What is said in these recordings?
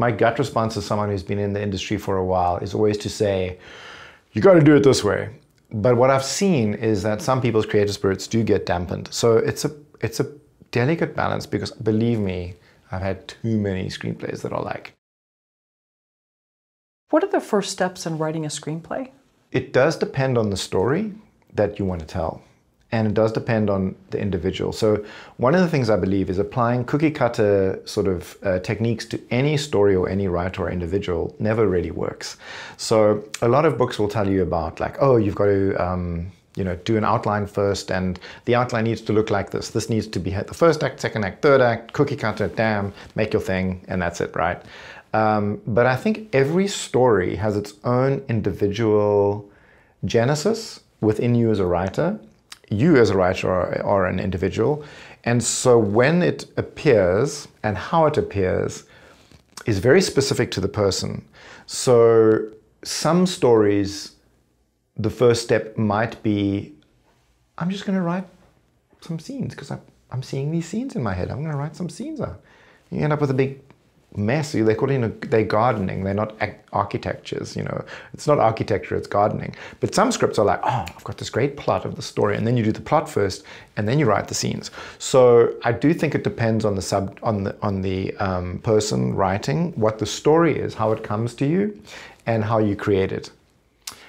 my gut response as someone who's been in the industry for a while is always to say, you got to do it this way. But what I've seen is that some people's creative spirits do get dampened. So it's a it's a delicate balance because believe me, I've had too many screenplays that are like. What are the first steps in writing a screenplay? It does depend on the story that you want to tell and it does depend on the individual. So one of the things I believe is applying cookie cutter sort of uh, techniques to any story or any writer or individual never really works. So a lot of books will tell you about like, oh, you've got to um, you know do an outline first, and the outline needs to look like this. This needs to be the first act, second act, third act, cookie cutter, damn, make your thing, and that's it, right? Um, but I think every story has its own individual genesis within you as a writer you as a writer are, are an individual. And so when it appears and how it appears is very specific to the person. So some stories, the first step might be I'm just going to write some scenes because I'm seeing these scenes in my head. I'm going to write some scenes out. You end up with a big mess. They call it they're gardening. They're not architectures. You know, it's not architecture. It's gardening. But some scripts are like, oh, I've got this great plot of the story, and then you do the plot first, and then you write the scenes. So I do think it depends on the sub on the on the um, person writing what the story is, how it comes to you, and how you create it.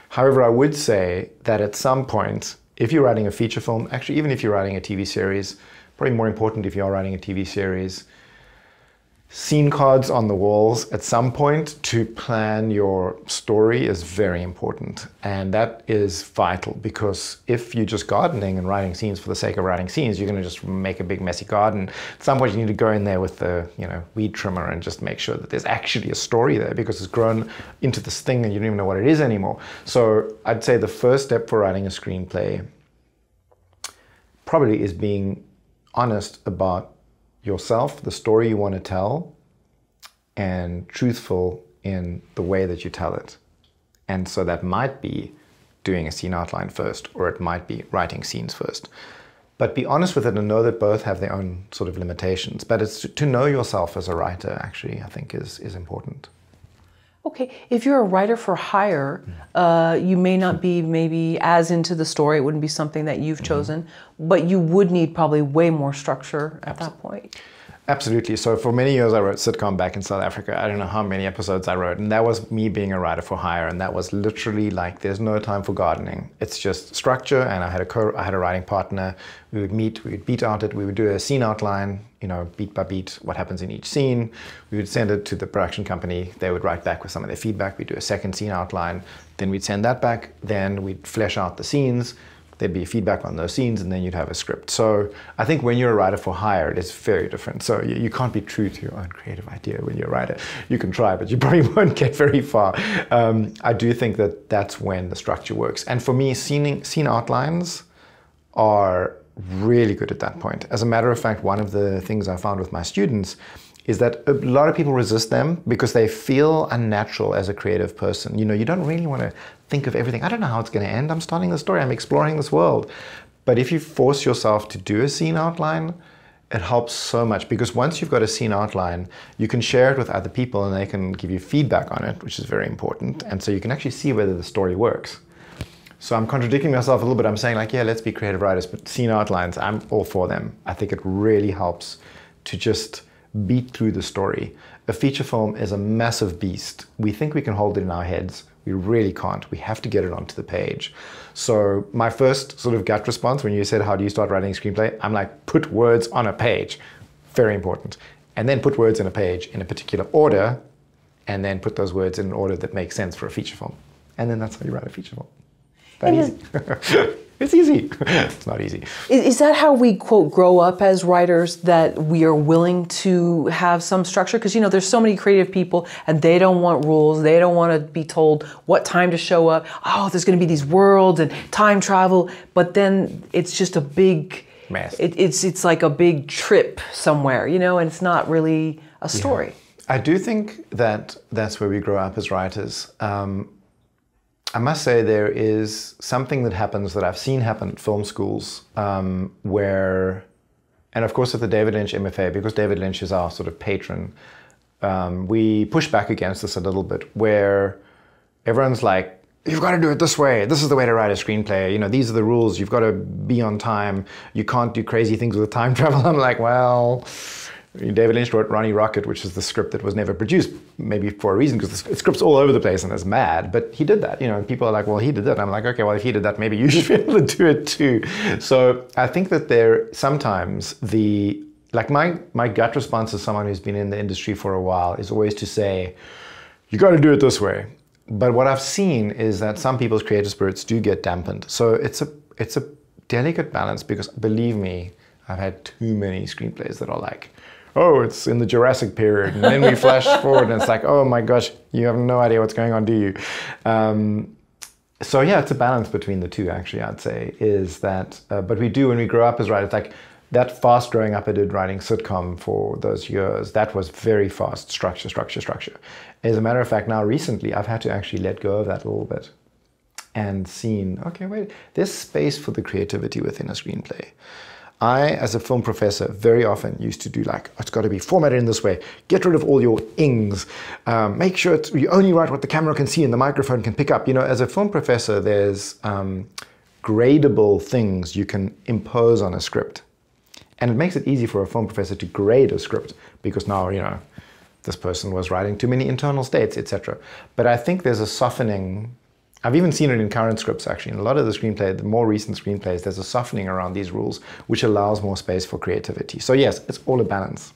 However, I would say that at some point, if you're writing a feature film, actually, even if you're writing a TV series, probably more important if you are writing a TV series scene cards on the walls at some point to plan your story is very important. And that is vital because if you're just gardening and writing scenes for the sake of writing scenes, you're going to just make a big messy garden. At some point, you need to go in there with the you know weed trimmer and just make sure that there's actually a story there because it's grown into this thing and you don't even know what it is anymore. So I'd say the first step for writing a screenplay probably is being honest about yourself, the story you want to tell, and truthful in the way that you tell it. And so that might be doing a scene outline first, or it might be writing scenes first. But be honest with it and know that both have their own sort of limitations. But it's to know yourself as a writer, actually, I think is, is important. Okay, if you're a writer for hire, uh, you may not be maybe as into the story. It wouldn't be something that you've mm-hmm. chosen, but you would need probably way more structure at Absolutely. that point. Absolutely. So for many years, I wrote sitcom back in South Africa. I don't know how many episodes I wrote, and that was me being a writer for hire, and that was literally like there's no time for gardening. It's just structure, and I had a co- I had a writing partner. We would meet, we would beat out it, we would do a scene outline, you know, beat by beat, what happens in each scene. We would send it to the production company. They would write back with some of their feedback. We'd do a second scene outline. Then we'd send that back. Then we'd flesh out the scenes there'd be feedback on those scenes, and then you'd have a script. So I think when you're a writer for hire, it is very different. So you, you can't be true to your own creative idea when you're a writer. You can try, but you probably won't get very far. Um, I do think that that's when the structure works. And for me, scene, scene outlines are really good at that point. As a matter of fact, one of the things I found with my students is that a lot of people resist them because they feel unnatural as a creative person. You know, you don't really want to think of everything. I don't know how it's going to end. I'm starting the story. I'm exploring this world. But if you force yourself to do a scene outline, it helps so much because once you've got a scene outline, you can share it with other people and they can give you feedback on it, which is very important. And so you can actually see whether the story works. So I'm contradicting myself a little bit. I'm saying like, yeah, let's be creative writers, but scene outlines, I'm all for them. I think it really helps to just beat through the story. A feature film is a massive beast. We think we can hold it in our heads. We really can't. We have to get it onto the page. So my first sort of gut response when you said, how do you start writing a screenplay? I'm like, put words on a page. Very important. And then put words in a page in a particular order, and then put those words in an order that makes sense for a feature film. And then that's how you write a feature film. That easy. It's easy. it's not easy. Is that how we quote grow up as writers that we are willing to have some structure? Because you know, there's so many creative people and they don't want rules. They don't want to be told what time to show up. Oh, there's going to be these worlds and time travel, but then it's just a big mess. It, it's it's like a big trip somewhere, you know, and it's not really a story. Yeah. I do think that that's where we grow up as writers. Um, I must say there is something that happens that I've seen happen at film schools um, where, and of course at the David Lynch MFA, because David Lynch is our sort of patron, um, we push back against this a little bit, where everyone's like, you've got to do it this way. This is the way to write a screenplay. You know, these are the rules. You've got to be on time. You can't do crazy things with time travel. I'm like, well, David Lynch wrote Ronnie Rocket, which is the script that was never produced, maybe for a reason, because the script's all over the place and it's mad. But he did that, you know. And people are like, well, he did that. I'm like, okay, well, if he did that, maybe you should be able to do it too. So I think that there sometimes the like my my gut response as someone who's been in the industry for a while is always to say, you got to do it this way. But what I've seen is that some people's creative spirits do get dampened. So it's a it's a delicate balance because believe me, I've had too many screenplays that are like, oh, it's in the Jurassic period, and then we flash forward, and it's like, oh my gosh, you have no idea what's going on, do you? Um, so yeah, it's a balance between the two. Actually, I'd say is that, uh, but we do when we grow up as writers, like that fast growing up, I did writing sitcom for those years. That was very fast structure, structure, structure. As a matter of fact, now recently, I've had to actually let go of that a little bit and seen, okay, wait, there's space for the creativity within a screenplay. I, as a film professor, very often used to do like, it's got to be formatted in this way. Get rid of all your ings. Um, make sure you only write what the camera can see and the microphone can pick up. You know, as a film professor, there's um, gradable things you can impose on a script. And it makes it easy for a film professor to grade a script because now, you know, this person was writing too many internal states, etc. But I think there's a softening. I've even seen it in current scripts actually. In a lot of the screenplay, the more recent screenplays, there's a softening around these rules, which allows more space for creativity. So yes, it's all a balance.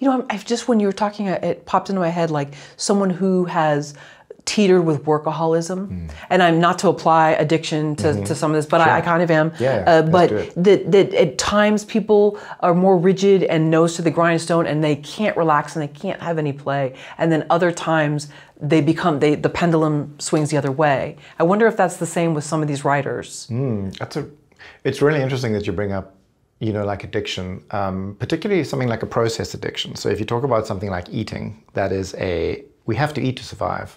You know, I've just when you were talking, it popped into my head like someone who has teetered with workaholism. Mm. And I'm not to apply addiction to, mm-hmm. to some of this, but sure. I, I, kind of am. Yeah, uh, but that, that at times people are more rigid and nose to the grindstone and they can't relax and they can't have any play. And then other times they become, they, the pendulum swings the other way. I wonder if that's the same with some of these writers. Mm, that's a, it's really interesting that you bring up you know, like addiction, um, particularly something like a process addiction. So if you talk about something like eating, that is a, we have to eat to survive.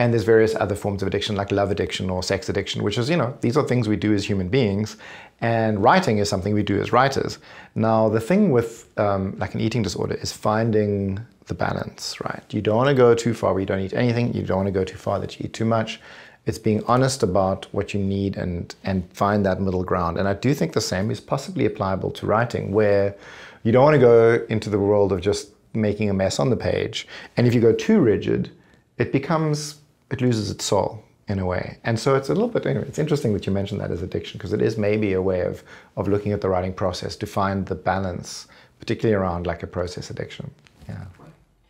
And there's various other forms of addiction, like love addiction or sex addiction, which is, you know, these are things we do as human beings. And writing is something we do as writers. Now, the thing with um, like an eating disorder is finding the balance, right? You don't want to go too far where you don't eat anything. You don't want to go too far that you eat too much. It's being honest about what you need and, and find that middle ground. And I do think the same is possibly applicable to writing, where you don't want to go into the world of just making a mess on the page. And if you go too rigid, it becomes it loses its soul in a way. And so it's a little bit, anyway, it's interesting that you mentioned that as addiction because it is maybe a way of, of looking at the writing process to find the balance, particularly around like a process addiction. Yeah.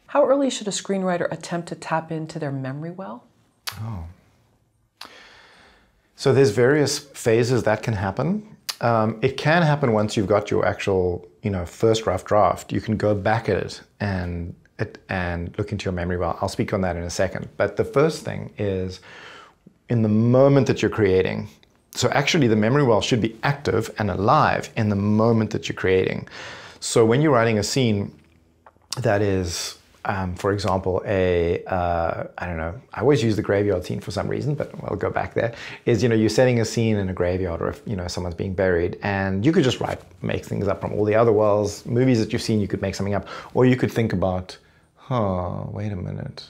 How early should a screenwriter attempt to tap into their memory well? Oh. So there's various phases that can happen. Um, it can happen once you've got your actual, you know, first rough draft. You can go back at it and it and look into your memory well. I'll speak on that in a second. But the first thing is in the moment that you're creating. So actually the memory well should be active and alive in the moment that you're creating. So when you're writing a scene that is um, for example, a uh, I don't know. I always use the graveyard scene for some reason, but I'll go back there. Is you know you're setting a scene in a graveyard, or if you know someone's being buried, and you could just write make things up from all the other worlds, movies that you've seen. You could make something up, or you could think about huh, wait a minute,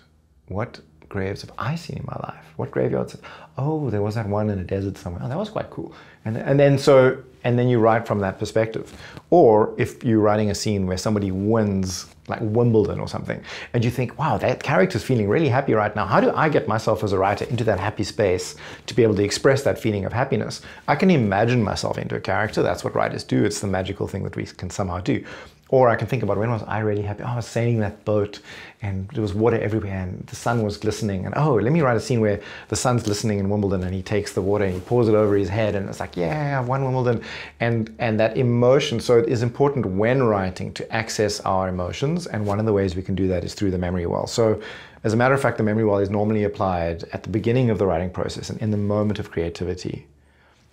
what graves have I seen in my life? What graveyards? Oh, there was that one in a desert somewhere. Oh, that was quite cool. And, and then so, and then you write from that perspective. Or if you're writing a scene where somebody wins, like Wimbledon or something, and you think, wow, that character's feeling really happy right now. How do I get myself as a writer into that happy space to be able to express that feeling of happiness? I can imagine myself into a character. That's what writers do. It's the magical thing that we can somehow do. Or I can think about when was I really happy? Oh, I was sailing that boat and there was water everywhere and the sun was glistening. And oh, let me write a scene where the sun's glistening in Wimbledon and he takes the water and he pours it over his head and it's like, yeah, I've won Wimbledon. And, and that emotion, so it is important when writing to access our emotions. And one of the ways we can do that is through the memory well. So as a matter of fact, the memory well is normally applied at the beginning of the writing process and in the moment of creativity.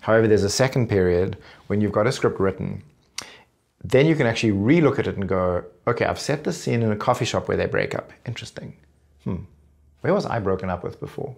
However, there's a second period when you've got a script written then you can actually relook at it and go, okay, I've set the scene in a coffee shop where they break up. Interesting. Hmm. Where was I broken up with before?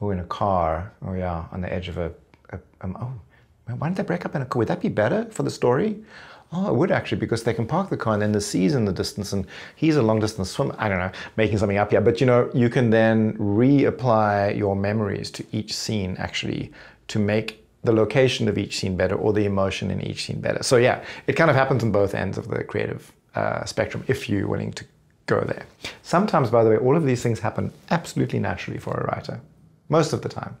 Oh, in a car. Oh, yeah, on the edge of a. a um, oh, why did they break up in a car? Would that be better for the story? Oh, it would actually, because they can park the car and then the sea's in the distance and he's a long distance swimmer. I don't know, making something up here. But you know, you can then reapply your memories to each scene actually to make the location of each scene better or the emotion in each scene better. So yeah, it kind of happens on both ends of the creative uh, spectrum if you're willing to go there. Sometimes, by the way, all of these things happen absolutely naturally for a writer, most of the time.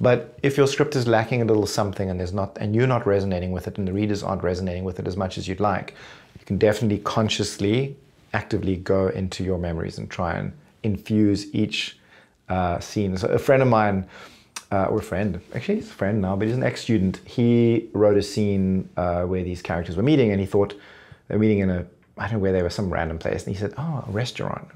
But if your script is lacking a little something and there's not, and you're not resonating with it, and the readers aren't resonating with it as much as you'd like, you can definitely consciously, actively go into your memories and try and infuse each uh, scene. So a friend of mine, uh, or a friend, actually he's a friend now, but he's an ex-student. He wrote a scene uh, where these characters were meeting, and he thought they're meeting in a I don't know where they were, some random place. And he said, Oh, a restaurant.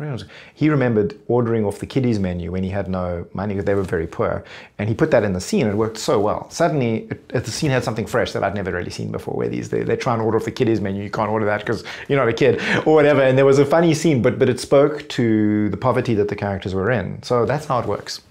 He remembered ordering off the kiddies menu when he had no money because they were very poor. And he put that in the scene and it worked so well. Suddenly, it, the scene had something fresh that I'd never really seen before where these, they, they try and order off the kiddies menu. You can't order that because you're not a kid or whatever. And there was a funny scene, but, but it spoke to the poverty that the characters were in. So that's how it works.